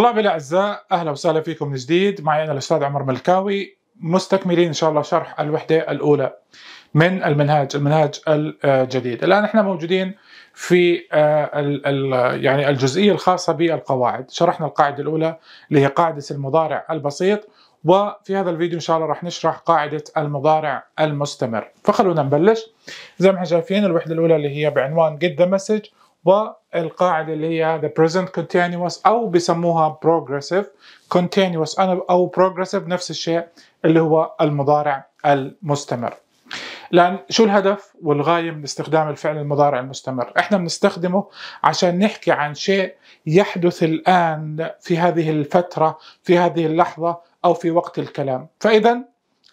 طلابي الأعزاء أهلا وسهلا فيكم من جديد. معي أنا الأستاذ عمر ملكاوي. مستكملين إن شاء الله شرح الوحدة الأولى من المنهاج المنهاج الجديد. الآن إحنا موجودين في آه، يعني الجزئية الخاصة بالقواعد. شرحنا القاعدة الأولى اللي هي قاعدة المضارع البسيط وفي هذا الفيديو إن شاء الله راح نشرح قاعدة المضارع المستمر. فخلونا نبلش. زي ما إحنا شايفين الوحدة الأولى اللي هي بعنوان get the message. والقاعدة اللي هي the present continuous أو بسموها progressive continuous أو progressive نفس الشيء اللي هو المضارع المستمر. لأن شو الهدف والغاية من استخدام الفعل المضارع المستمر؟ إحنا بنستخدمه عشان نحكي عن شيء يحدث الآن في هذه الفترة في هذه اللحظة أو في وقت الكلام. فإذا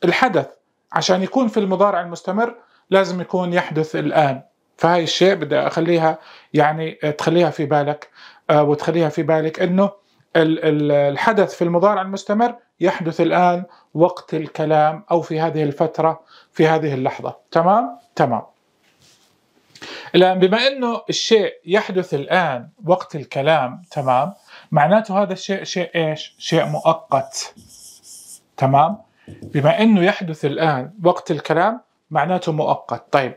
الحدث عشان يكون في المضارع المستمر لازم يكون يحدث الآن. فهاي الشيء بدي أخليها يعني تخليها في بالك آه، وتخليها في بالك إنه الحدث في المضارع المستمر يحدث الآن وقت الكلام أو في هذه الفترة في هذه اللحظة. تمام؟ تمام. الآن بما إنه الشيء يحدث الآن وقت الكلام تمام؟ معناته هذا الشيء شيء إيش؟ شيء مؤقت. تمام؟ بما إنه يحدث الآن وقت الكلام معناته مؤقت. طيب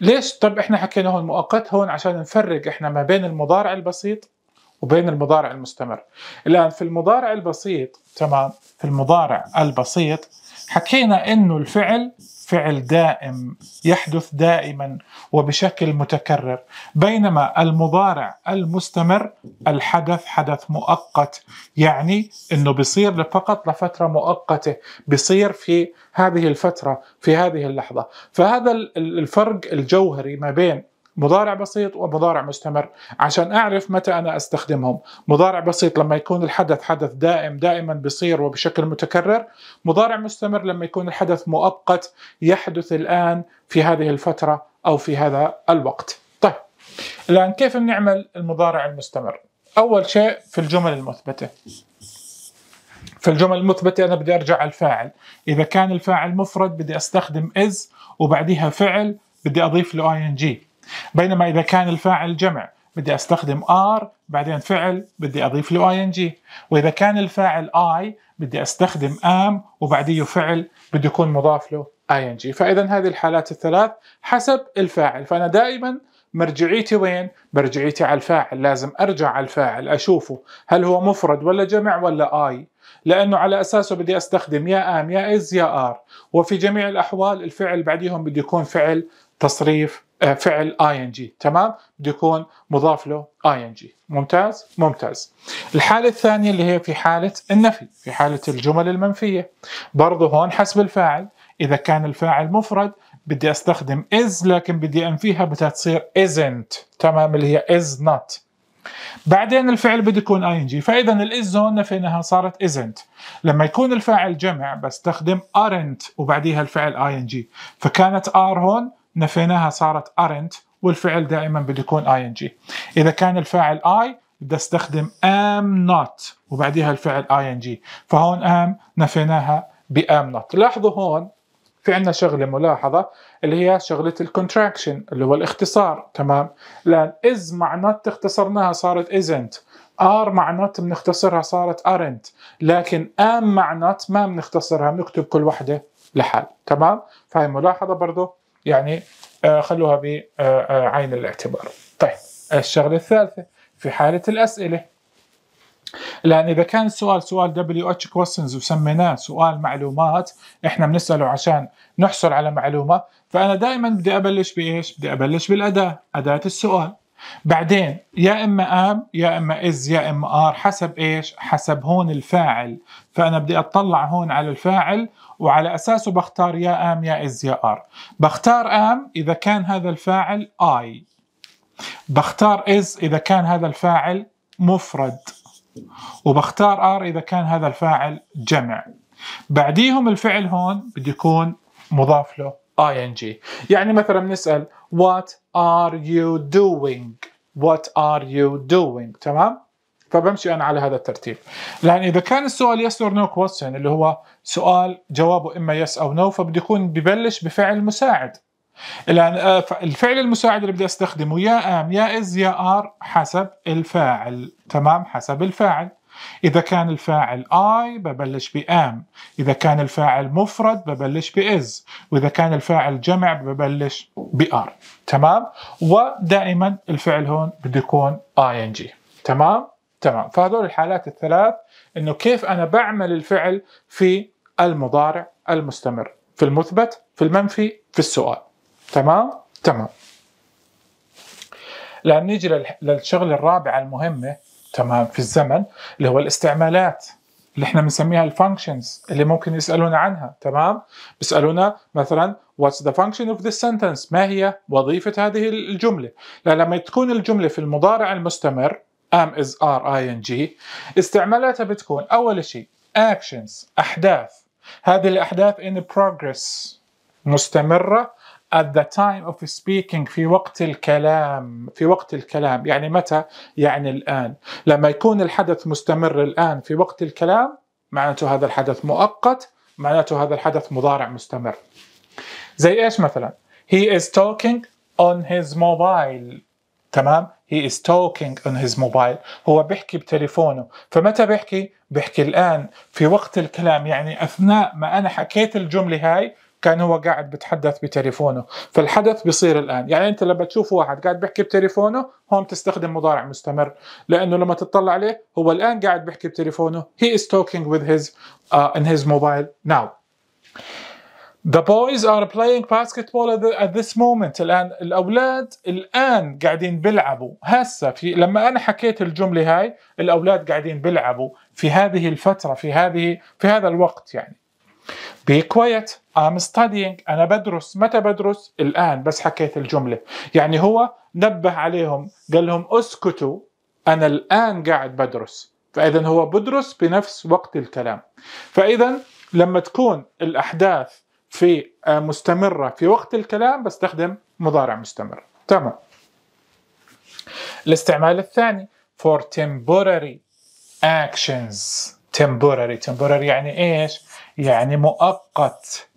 ليش؟ طب إحنا حكينا هون مؤقت هون عشان نفرق إحنا ما بين المضارع البسيط وبين المضارع المستمر. الآن في المضارع البسيط تمام في المضارع البسيط حكينا إنه الفعل فعل دائم يحدث دائما وبشكل متكرر بينما المضارع المستمر الحدث حدث مؤقت يعني إنه بيصير فقط لفترة مؤقتة بيصير في هذه الفترة في هذه اللحظة. فهذا الفرق الجوهري ما بين مضارع بسيط ومضارع مستمر عشان أعرف متى أنا أستخدمهم. مضارع بسيط لما يكون الحدث حدث دائم دائما بيصير وبشكل متكرر. مضارع مستمر لما يكون الحدث مؤقت يحدث الآن في هذه الفترة أو في هذا الوقت. طيب الآن كيف بنعمل المضارع المستمر؟ أول شيء في الجمل المثبتة. في الجمل المثبتة أنا بدي أرجع على الفاعل. إذا كان الفاعل مفرد بدي أستخدم is وبعديها فعل بدي أضيف له ing. بينما إذا كان الفاعل جمع بدي أستخدم R بعدين فعل بدي أضيف له ing. وإذا كان الفاعل I بدي أستخدم am وبعديه فعل بدي يكون مضاف له ing. فإذا هذه الحالات الثلاث حسب الفاعل. فأنا دائما مرجعيتي وين؟ مرجعيتي على الفاعل. لازم أرجع على الفاعل أشوفه. هل هو مفرد ولا جمع ولا آي لأنه على أساسه بدي أستخدم يا آم يا إز يا آر وفي جميع الأحوال الفعل بعديهم بده يكون فعل تصريف فعل ing. تمام؟ بده يكون مضاف له ing. ممتاز؟ ممتاز. الحالة الثانية اللي هي في حالة النفي في حالة الجمل المنفية. برضه هون حسب الفاعل إذا كان الفاعل مفرد بدي أستخدم is لكن بدي أنفيها بدها تصير isn't. تمام؟ اللي هي is not. بعدين الفعل بده يكون ing. فإذا الاز هون نفيناها صارت isn't. لما يكون الفاعل جمع بستخدم aren't وبعديها الفعل ing. فكانت are هون نفيناها صارت aren't والفعل دائما بده يكون ing. إذا كان الفاعل I بدي أستخدم am not وبعديها الفعل ing. فهون am نفيناها ب am not. لاحظوا هون في عندنا شغلة ملاحظة اللي هي شغلة الكونتراكشن اللي هو الاختصار. تمام؟ لأن is مع not اختصرناها صارت isn't. are مع not بنختصرها صارت aren't لكن am مع not ما بنختصرها بنكتب كل وحدة لحال. تمام؟ فهي ملاحظة برضه يعني آه خلوها بعين آه آه الاعتبار طيب الشغلة الثالثة في حالة الأسئلة لأن إذا كان السؤال سؤال WH وسميناه سؤال معلومات إحنا بنسأله عشان نحصل على معلومة فأنا دائما بدي أبلش بإيش؟ بدي أبلش بالأداة، أداة السؤال. بعدين يا إما am يا إما is يا إما are حسب إيش؟ حسب هون الفاعل، فأنا بدي أطلع هون على الفاعل وعلى أساسه بختار يا am يا is يا are. بختار am إذا كان هذا الفاعل I. بختار is إذا كان هذا الفاعل مفرد. وبختار are إذا كان هذا الفاعل جمع بعديهم الفعل هون بده يكون مضاف له ing يعني مثلا بنسأل what are you doing? what are you doing تمام؟ فبمشي أنا على هذا الترتيب. لأن إذا كان السؤال yes or no question اللي هو سؤال جوابه إما yes أو no فبده يكون ببلش بفعل مساعد. الان آه، الفعل المساعد اللي بدي أستخدمه يا أم يا إز يا آر حسب الفاعل. تمام؟ حسب الفاعل. إذا كان الفاعل I ببلش ب am إذا كان الفاعل مفرد ببلش ب is وإذا كان الفاعل جمع ببلش ب are تمام؟ ودائما الفعل هون بده يكون ing تمام؟ تمام. فهذول الحالات الثلاث إنه كيف أنا بعمل الفعل في المضارع المستمر؟ في المثبت في المنفي في السؤال. تمام؟ تمام. لأن نيجي للشغلة الرابعة المهمة تمام في الزمن اللي هو الاستعمالات اللي إحنا بنسميها الفانكشنز اللي ممكن يسألونا عنها تمام؟ بيسألونا مثلا what's the function of this sentence ما هي وظيفة هذه الجملة؟ لما تكون الجملة في المضارع المستمر am is are ing استعمالاتها بتكون أول شيء actions أحداث. هذه الأحداث in progress مستمرة. At the time of speaking في وقت الكلام في وقت الكلام. يعني متى؟ يعني الآن. لما يكون الحدث مستمر الآن في وقت الكلام معناته هذا الحدث مؤقت معناته هذا الحدث مضارع مستمر. زي إيش مثلا؟ He is talking on his mobile. تمام؟ He is talking on his mobile. هو بيحكي بتليفونه. فمتى بيحكي؟ بيحكي الآن في وقت الكلام. يعني أثناء ما أنا حكيت الجملة هاي كان هو قاعد بتحدث بتليفونه. فالحدث بيصير الآن. يعني أنت لما تشوف واحد قاعد بيحكي بتليفونه هون تستخدم مضارع مستمر. لأنه لما تطلع عليه هو الآن قاعد بيحكي بتليفونه. He is talking with his uh, in his mobile now. The boys are playing basketball at, the, at this moment. الآن الأولاد الآن قاعدين بيلعبوا. هسه في لما أنا حكيت الجملة هاي الأولاد قاعدين بيلعبوا في هذه الفترة في هذه في هذا الوقت يعني. Be quiet. I'm studying. أنا بدرس. متى بدرس؟ الآن. بس حكيت الجملة. يعني هو نبه عليهم. قال لهم اسكتوا. أنا الآن قاعد بدرس. فإذا هو بدرس بنفس وقت الكلام. فإذا لما تكون الأحداث في آه، مستمرة في وقت الكلام بستخدم مضارع مستمر تمام. الاستعمال الثاني. For temporary actions. Temporary. Temporary يعني إيش؟ يعني مؤقت.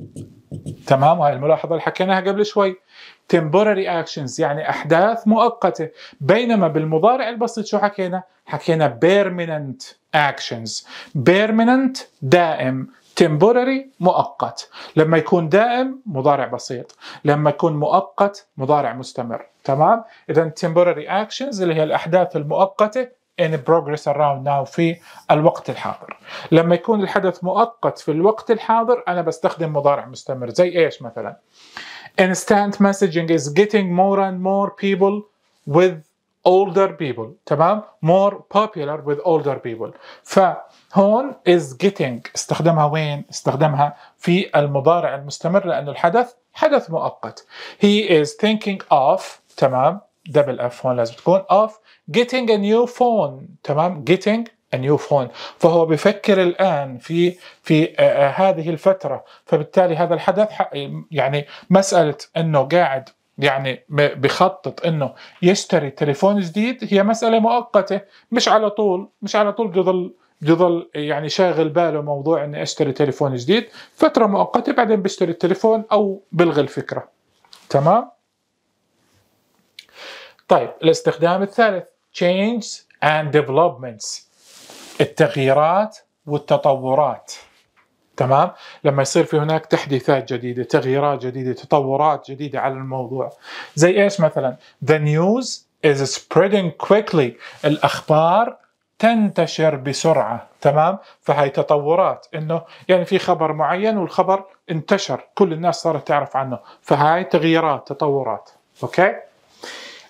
تمام؟ هاي الملاحظة اللي حكيناها قبل شوي. Temporary actions يعني أحداث مؤقتة. بينما بالمضارع البسيط شو حكينا؟ حكينا permanent actions. Permanent دائم. Temporary مؤقت. لما يكون دائم مضارع بسيط. لما يكون مؤقت مضارع مستمر. تمام؟ اذا temporary actions اللي هي الأحداث المؤقتة in progress around now في الوقت الحاضر. لما يكون الحدث مؤقت في الوقت الحاضر أنا بستخدم مضارع مستمر زي إيش مثلا؟ Instant messaging is getting more and more people with older people تمام؟ More popular with older people. فهون is getting استخدمها وين؟ استخدمها في المضارع المستمر لأنه الحدث حدث مؤقت. He is thinking of تمام؟ دبل اف هون لازم تكون of getting a new phone تمام؟ Getting a new phone. فهو بفكر الآن في في آه, آه، هذه الفترة. فبالتالي هذا الحدث يعني مسألة أنه قاعد يعني بخطط إنه يشتري تليفون جديد هي مسألة مؤقتة. مش على طول مش على طول بيضل بيضل يعني شاغل باله موضوع إني أشتري تليفون جديد. فترة مؤقتة بعدين بيشتري التليفون أو بلغي الفكرة. تمام؟ طيب الاستخدام الثالث change and developments التغييرات والتطورات. تمام؟ لما يصير في هناك تحديثات جديدة تغييرات جديدة تطورات جديدة على الموضوع. زي إيش مثلا؟ The news is spreading quickly. الأخبار تنتشر بسرعة. تمام؟ فهي تطورات. إنه يعني في خبر معين والخبر انتشر. كل الناس صارت تعرف عنه. فهاي تغييرات تطورات. okay؟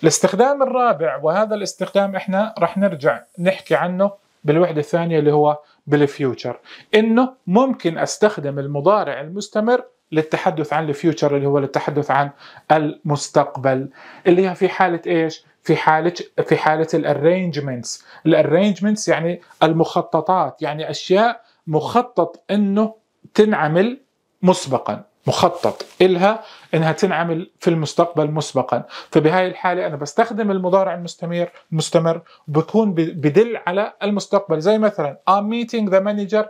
الاستخدام الرابع وهذا الاستخدام إحنا راح نرجع نحكي عنه بالوحدة الثانية اللي هو بال future. إنه ممكن أستخدم المضارع المستمر للتحدث عن ال future اللي هو للتحدث عن المستقبل اللي هي في حالة إيش؟ في حالة في حالة ال arrangements ال arrangements يعني المخططات يعني أشياء مخطط إنه تنعمل مسبقا. مخطط إلها إنها تنعمل في المستقبل مسبقا. فبهاي الحالة أنا بستخدم المضارع المستمر مستمر بكون بدل على المستقبل. زي مثلا I'm meeting the manager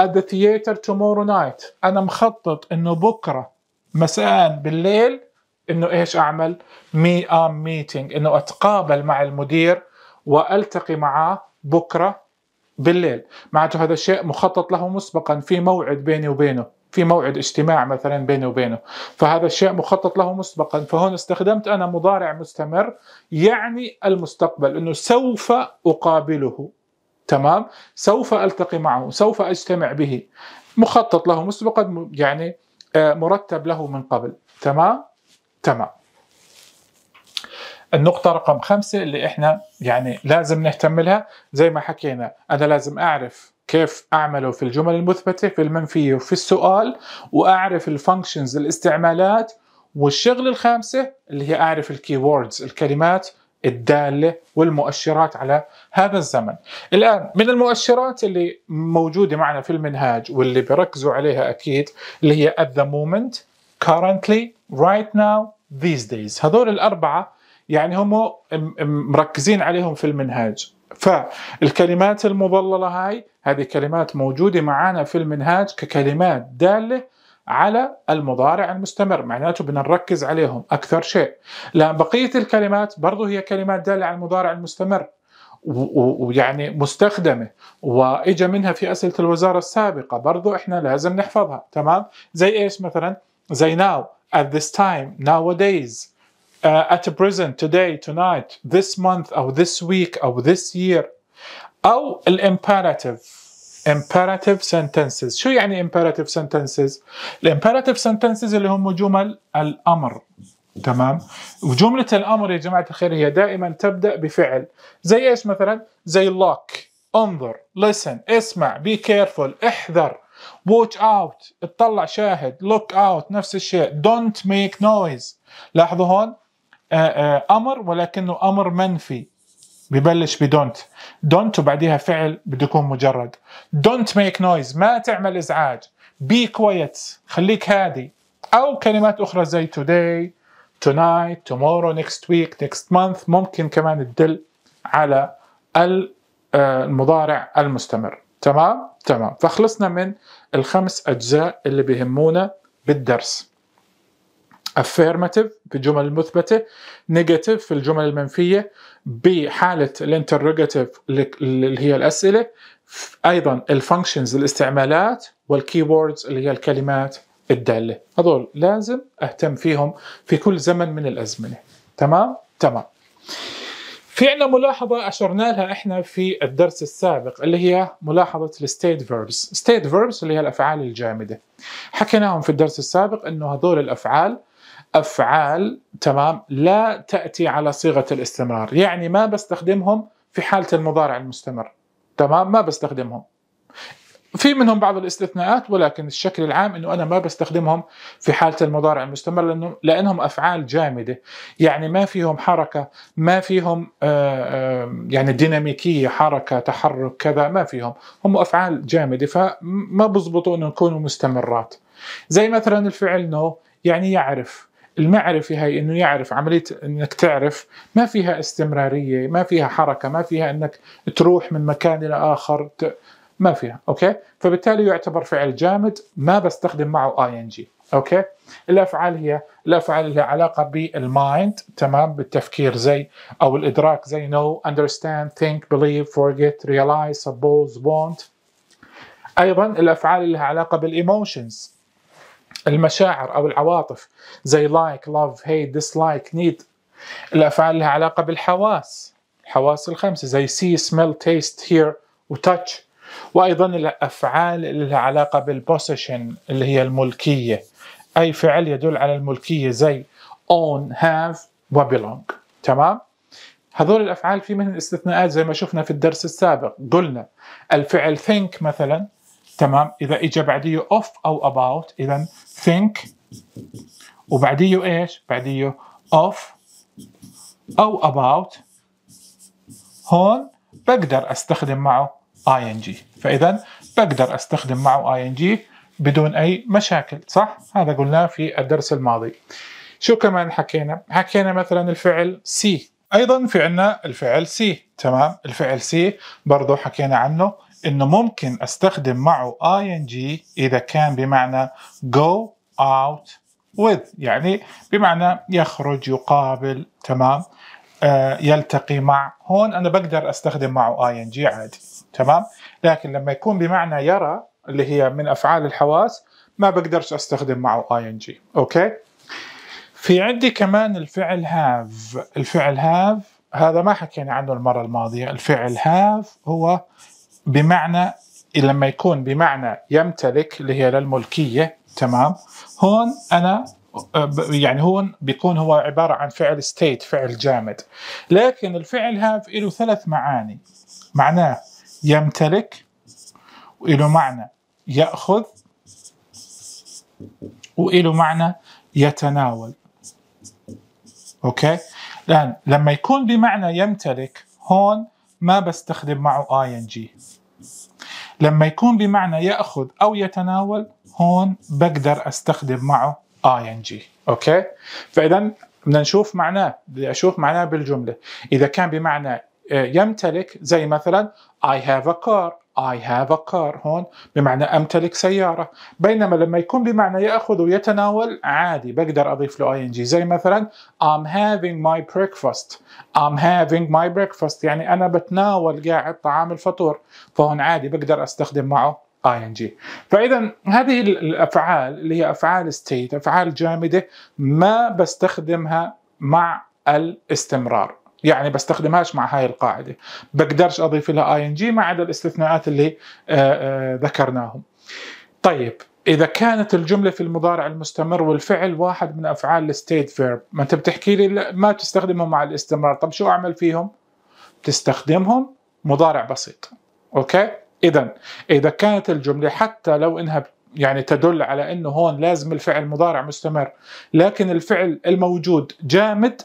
at the theater tomorrow night. أنا مخطط إنه بكرة مساء بالليل إنه إيش أعمل؟ Me I'm meeting. إنه أتقابل مع المدير وألتقي معاه بكرة بالليل. معناته هذا الشيء مخطط له مسبقا. في موعد بيني وبينه. في موعد اجتماع مثلا بيني وبينه. فهذا الشيء مخطط له مسبقا. فهون استخدمت أنا مضارع مستمر يعني المستقبل أنه سوف أقابله. تمام؟ سوف ألتقي معه سوف أجتمع به. مخطط له مسبقا يعني آه، مرتب له من قبل. تمام؟ تمام. النقطة رقم خمسة اللي إحنا يعني لازم نهتم لها زي ما حكينا أنا لازم أعرف كيف أعمله في الجمل المثبتة في المنفية وفي السؤال وأعرف ال functions الاستعمالات والشغل الخامسة اللي هي أعرف ال key words الكلمات الدالة والمؤشرات على هذا الزمن. الآن من المؤشرات اللي موجودة معنا في المنهاج واللي بيركزوا عليها أكيد اللي هي at the moment currently right now these days. هذول الأربعة يعني هم مركزين عليهم في المنهاج. فالكلمات المضللة هاي هذه كلمات موجودة معنا في المنهاج ككلمات دالة على المضارع المستمر معناته بدنا نركز عليهم أكثر شيء. لأن بقية الكلمات برضو هي كلمات دالة على المضارع المستمر ويعني مستخدمة. وإجا منها في أسئلة الوزارة السابقة برضو إحنا لازم نحفظها تمام؟ زي إيش مثلا؟ زي now at this time nowadays. Uh, at present today tonight this month أو this week أو this year أو الإمبيراتيف imperative sentences شو يعني imperative sentences ال imperative sentences اللي هم جمل الأمر تمام وجملة الأمر يا جماعة الخير هي دائما تبدأ بفعل زي إيش مثلا زي look انظر listen اسمع be careful احذر watch out اطلع شاهد look out نفس الشيء don't make noise لاحظوا هون آه، آه، أمر ولكنه أمر منفي. ببلش ب don't. don't وبعديها فعل بده يكون مجرد. don't make noise ما تعمل إزعاج. be quiet خليك هادي. أو كلمات أخرى زي today tonight tomorrow next week next month. ممكن كمان تدل على آه، المضارع المستمر. تمام؟ تمام. فخلصنا من الخمس أجزاء اللي بيهمونا بالدرس. Affirmative في الجمل المثبتة negative في الجمل المنفية بحالة ال interrogative اللي هي الأسئلة أيضا ال functions الاستعمالات وال key words اللي هي الكلمات الدالة. هذول لازم أهتم فيهم في كل زمن من الأزمنة. تمام؟ تمام. في عندنا ملاحظة أشرنا لها إحنا في الدرس السابق اللي هي ملاحظة ال state verbs state verbs اللي هي الأفعال الجامدة. حكيناهم في الدرس السابق إنه هذول الأفعال أفعال تمام لا تأتي على صيغة الاستمرار. يعني ما بستخدمهم في حالة المضارع المستمر. تمام ما بستخدمهم. في منهم بعض الاستثناءات ولكن الشكل العام إنه أنا ما بستخدمهم في حالة المضارع المستمر لأنه لأنهم أفعال جامدة. يعني ما فيهم حركة ما فيهم آآ آآ يعني ديناميكية حركة تحرك كذا ما فيهم. هم أفعال جامدة فما بزبطوا انه يكونوا مستمرات. زي مثلا الفعل know يعني يعرف. المعرفة هي إنه يعرف عملية إنك تعرف ما فيها استمرارية ما فيها حركة ما فيها إنك تروح من مكان إلى آخر ت... ما فيها okay؟ فبالتالي يعتبر فعل جامد ما بستخدم معه ing okay؟ الأفعال هي الأفعال اللي لها علاقة بال mind تمام؟ بالتفكير زي أو الإدراك زي know understand think believe forget realize suppose want. أيضا الأفعال اللي لها علاقة بال emotions المشاعر أو العواطف زي like, love, hate, dislike, need الأفعال لها علاقة بالحواس. الحواس الخمسة زي see, smell, taste, hear و touch وأيضا الأفعال اللي لها علاقة بال possession اللي هي الملكية. أي فعل يدل على الملكية زي own, have و belong. تمام؟ هذول الأفعال في منهم استثناءات زي ما شفنا في الدرس السابق. قلنا الفعل think مثلا تمام؟ إذا إجا بعديه of أو about إذا think. وبعديه إيش؟ بعديه of أو about. هون بقدر أستخدم معه ing. فإذا بقدر أستخدم معه ing بدون أي مشاكل صح؟ هذا قلناه في الدرس الماضي. شو كمان حكينا؟ حكينا مثلا الفعل see أيضا في عنا الفعل see تمام؟ الفعل see برضو حكينا عنه. إنه ممكن أستخدم معه ing إذا كان بمعنى go out with يعني بمعنى يخرج يقابل تمام؟ آه، يلتقي مع. هون أنا بقدر أستخدم معه جي عادي تمام؟ لكن لما يكون بمعنى يرى اللي هي من أفعال الحواس ما بقدرش أستخدم معه ing okay؟ في عندي كمان الفعل have الفعل have هذا ما حكينا عنه المرة الماضية. الفعل have هو بمعنى لما يكون بمعنى يمتلك اللي هي للملكية تمام؟ هون أنا يعني هون بيكون هو عبارة عن فعل state فعل جامد. لكن الفعل have له ثلاث معاني. معناه يمتلك وله معنى يأخذ وله معنى يتناول. okay؟ الآن لما يكون بمعنى يمتلك هون ما بستخدم معه ing. لما يكون بمعنى يأخذ أو يتناول هون بقدر أستخدم معه ing okay؟ فإذا بدنا نشوف معناه بدي أشوف معناه بالجملة. إذا كان بمعنى آه، يمتلك زي مثلا I have a car. I have a car هون بمعنى أمتلك سيارة. بينما لما يكون بمعنى يأخذ ويتناول عادي بقدر أضيف له ing زي مثلا I'm having my breakfast. I'm having my breakfast. يعني أنا بتناول قاعد طعام الفطور. فهون عادي بقدر أستخدم معه ing فإذا هذه الأفعال اللي هي أفعال state أفعال جامدة ما بستخدمها مع الاستمرار. يعني بستخدمهاش مع هاي القاعدة. بقدرش أضيف لها اي ان جي ما عدا الاستثناءات اللي آه، آه، ذكرناهم. طيب إذا كانت الجملة في المضارع المستمر والفعل واحد من أفعال ال state verb ما أنت بتحكي لي ما تستخدمهم مع الاستمرار. طب شو أعمل فيهم؟ تستخدمهم مضارع بسيط. أوكي؟ إذا إذا كانت الجملة حتى لو إنها يعني تدل على إنه هون لازم الفعل مضارع مستمر لكن الفعل الموجود جامد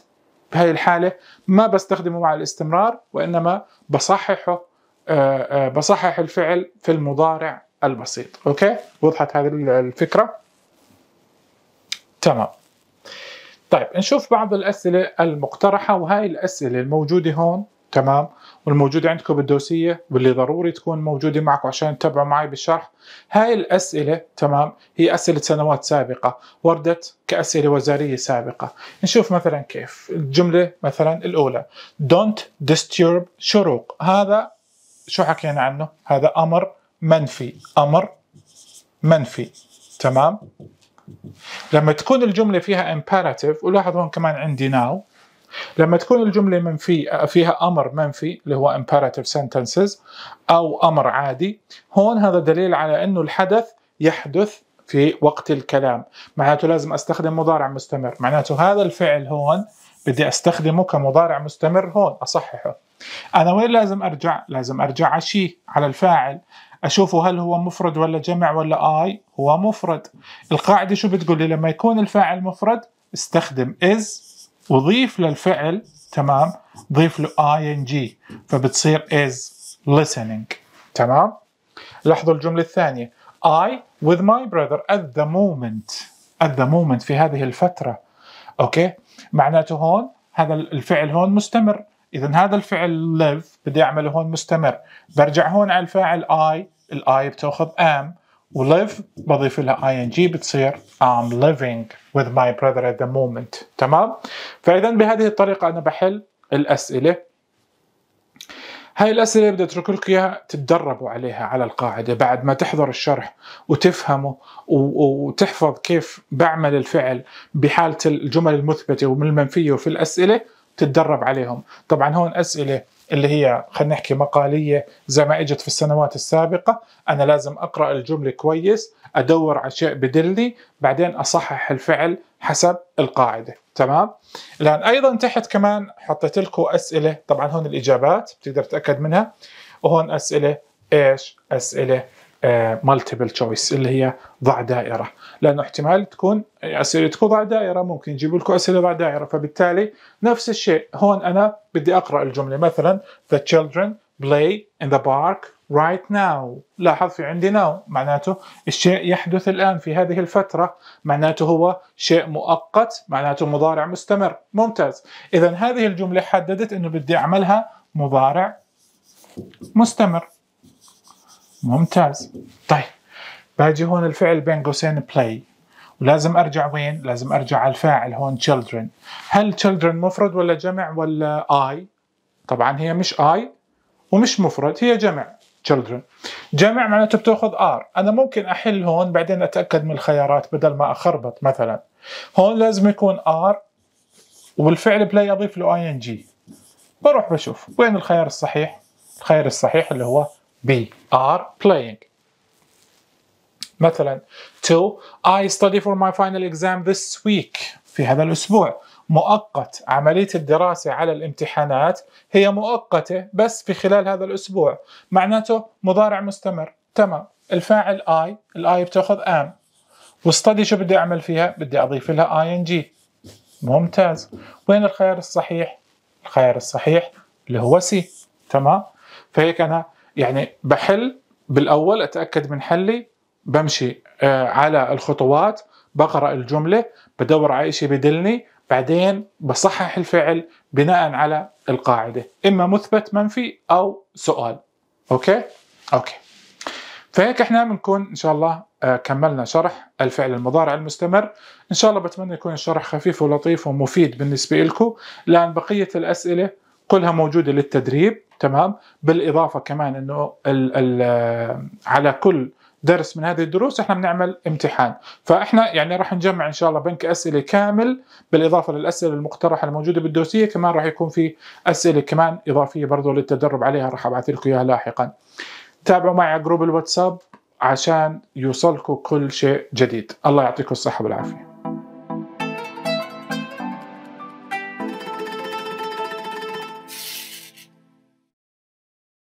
بهذه الحالة ما بستخدمه مع الاستمرار وإنما بصححه آه، آه، بصحح الفعل في المضارع البسيط. أوكي؟ وضحت هذه الفكرة؟ تمام. طيب نشوف بعض الأسئلة المقترحة وهاي الأسئلة الموجودة هون. تمام؟ والموجودة عندكم بالدوسية واللي ضروري تكون موجودة معكم عشان تتابعوا معي بالشرح. هاي الأسئلة تمام؟ هي أسئلة سنوات سابقة وردت كأسئلة وزارية سابقة. نشوف مثلا كيف. الجملة مثلا الأولى don't disturb شروق. هذا شو حكينا عنه؟ هذا أمر منفي أمر منفي تمام؟ لما تكون الجملة فيها imperative ولاحظ هون كمان عندي now لما تكون الجملة منفي فيها أمر منفي اللي هو imperative sentences أو أمر عادي هون هذا دليل على أنه الحدث يحدث في وقت الكلام. معناته لازم أستخدم مضارع مستمر. معناته هذا الفعل هون بدي أستخدمه كمضارع مستمر هون أصححه. أنا وين لازم أرجع؟ لازم أرجع على شيء على الفاعل. أشوفه هل هو مفرد ولا جمع ولا آي هو مفرد. القاعدة شو بتقول لي؟ لما يكون الفاعل مفرد استخدم is وضيف للفعل تمام؟ ضيف له ing فبتصير is listening تمام؟ لاحظوا الجملة الثانية. I with my brother at the moment at the moment في هذه الفترة. أوكي؟ معناته هون هذا الفعل هون مستمر. اذا هذا الفعل live بدي أعمله هون مستمر. برجع هون على الفاعل I ال I بتأخذ am. و live بضيف لها ing بتصير I'm living with my brother at the moment. تمام؟ فإذا بهذه الطريقة أنا بحل الأسئلة. هاي الأسئلة بدي أترك لكم إياها تتدربوا عليها على القاعدة بعد ما تحضر الشرح وتفهمه وتحفظ كيف بعمل الفعل بحالة الجمل المثبتة والمنفية وفي الأسئلة تتدرب عليهم. طبعا هون أسئلة اللي هي خلينا نحكي مقالية زي ما اجت في السنوات السابقة. أنا لازم أقرأ الجملة كويس أدور على شيء بدلني بعدين أصحح الفعل حسب القاعدة. تمام؟ الآن أيضا تحت كمان حطيت لكم أسئلة. طبعا هون الإجابات بتقدر تتأكد منها. وهون أسئلة إيش؟ أسئلة multiple uh, choice اللي هي ضع دائرة. لأنه احتمال تكون اسئلتكم ضع دائرة ممكن يجيبوا لكم أسئلة ضع دائرة. فبالتالي نفس الشيء هون أنا بدي أقرأ الجملة. مثلا the children play in the park right now. لاحظ في عندي now معناته الشيء يحدث الآن في هذه الفترة. معناته هو شيء مؤقت معناته مضارع مستمر. ممتاز. إذا هذه الجملة حددت أنه بدي أعملها مضارع مستمر. ممتاز. طيب باجي هون الفعل بين قوسين play. ولازم أرجع وين؟ لازم أرجع على الفاعل هون children. هل children مفرد ولا جمع ولا I؟ طبعا هي مش I ومش مفرد هي جمع children. جمع معناته بتأخذ R. أنا ممكن أحل هون بعدين أتأكد من الخيارات بدل ما أخربط مثلا. هون لازم يكون are والفعل play أضيف له ing بروح بشوف. وين الخيار الصحيح؟ الخيار الصحيح اللي هو B are playing. مثلا two I study for my final exam this week. في هذا الأسبوع. مؤقت. عملية الدراسة على الامتحانات هي مؤقتة بس في خلال هذا الأسبوع. معناته مضارع مستمر. تمام. الفاعل I الآي بتأخذ am. وستدي شو بدي أعمل فيها؟ بدي أضيف لها ing. ممتاز. وين الخيار الصحيح؟ الخيار الصحيح اللي هو سي تمام. فهيك أنا يعني بحل بالأول أتأكد من حلي بمشي آه، على الخطوات بقرأ الجملة بدور على شيء بدلني بعدين بصحح الفعل بناء على القاعدة. إما مثبت منفي أو سؤال. أوكي؟ أوكي. فهيك إحنا بنكون إن شاء الله آه، كملنا شرح الفعل المضارع المستمر. إن شاء الله بتمنى يكون الشرح خفيف ولطيف ومفيد بالنسبة لكم لأن بقية الأسئلة كلها موجودة للتدريب. تمام؟ بالإضافة كمان إنه ال ال آه، على كل درس من هذه الدروس إحنا بنعمل امتحان. فإحنا يعني راح نجمع إن شاء الله بنك أسئلة كامل بالإضافة للأسئلة المقترحة الموجودة بالدوسية كمان راح يكون في أسئلة كمان إضافية برضه للتدرب عليها راح أبعث لكم اياها لاحقا. تابعوا معي على جروب الواتساب عشان يوصلكم كل شيء جديد. الله يعطيكم الصحة والعافية.